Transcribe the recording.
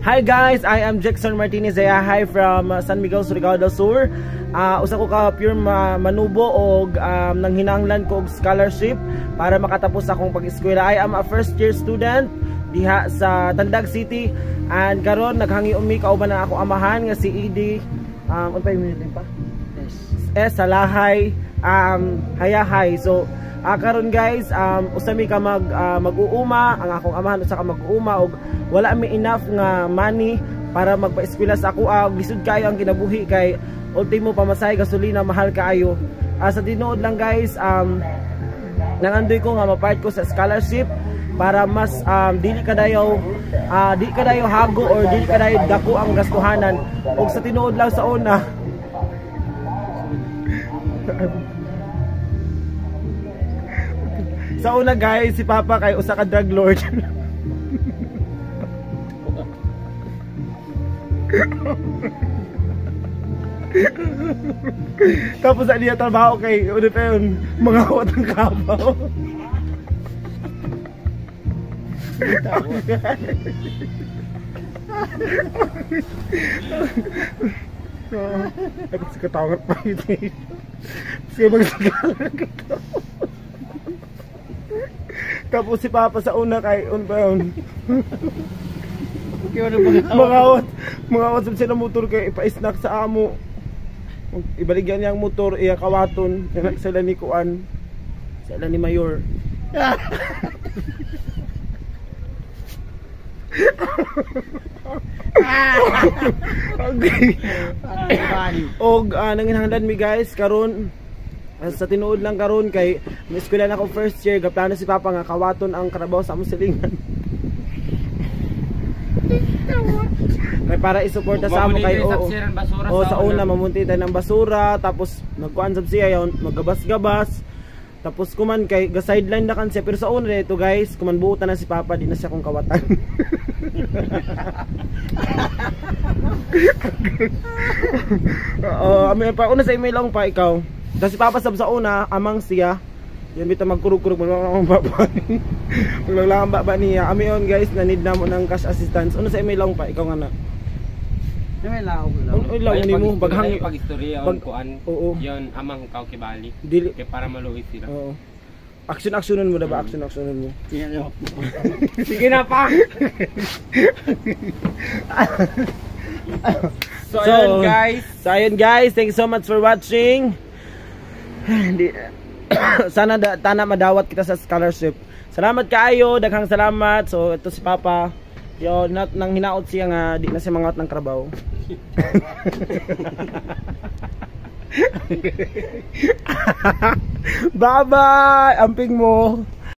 Hi guys, I am Jackson Martinez Ayahay from uh, San Miguel, Surigao del Sur. Uh, usa ko ka pure ma manubo og um, nang hinanglan ko og scholarship para makatapos akong pag-eskwela. I am a first year student diha sa Tandag City and karon naghangi umi kauban na ako amahan nga si ED um unpay minute pa? Yes. Eh Salahay um Hayahay. So uh, karon guys um usami ka mag uh, mag-uuma ang akong amahan usa ka mag-uuma og wala mi enough nga money para magpa-eskwela sa ako. Uh, lisod kayo ang kinabuhi kay ultimo pamasahe gasolina mahal kaayo. Uh, sa tinuod lang guys um nangandoy ko nga mapart ko sa scholarship para mas um, dili kadayo uh, dili kadayo hago or dili kadayo dako ang gastuhanan. Ug sa tinuod lang sa una sa una guys si Papa kay usa ka drug lord Tapos sa niya trabaho kay ano pa yun, mga watang kabaw. Ako si katawag pa yun eh. Sige magsigalan ka Tapos si Papa sa una kay un pa yun. Mangawat, mangawat sa sila motor kay ipa-snack sa amo. Ibaligyan niya ang motor, iya kawaton, sila ni Kuan, sila ni Mayor. okay. Og uh, nanginhanglan mi guys karon sa tinuod lang karon kay eskwela na ako first year gaplano si Papa nga kawaton ang trabaho sa among silingan. kay para isuporta sa amo kay oo. Oh, sa una mamunti tayo ng basura tapos nagkuan sab siya yon maggabas-gabas. Tapos kuman kay ga sideline na kan siya pero sa una dito guys, kuman buutan na si Papa di na siya kung kawatan. Oo, uh, amin pa una sa email lang pa ikaw. Kasi Papa sab sa una amang siya yan bita magkurug-kurug mo lang baba. Maglang baba niya. Ami on guys, na need na mo ng cash assistance. Ano sa email lang pa ikaw nga na. May lao ko lang. Ano lang ni mo baghang pag istorya on kuan. Oo. Yon amang kaw kibali. Dili kay para maluwit sila. Oo. Action actionon mo na ba? Action actionon mo. Sige na pa. so, so ayun guys. So ayun guys, thank you so much for watching. Hindi sana da, tana madawat kita sa scholarship. Salamat kaayo, daghang salamat. So ito si Papa. Yo, nat nang hinaot siya nga di na siya mangat ng trabaho. Bye bye, amping mo.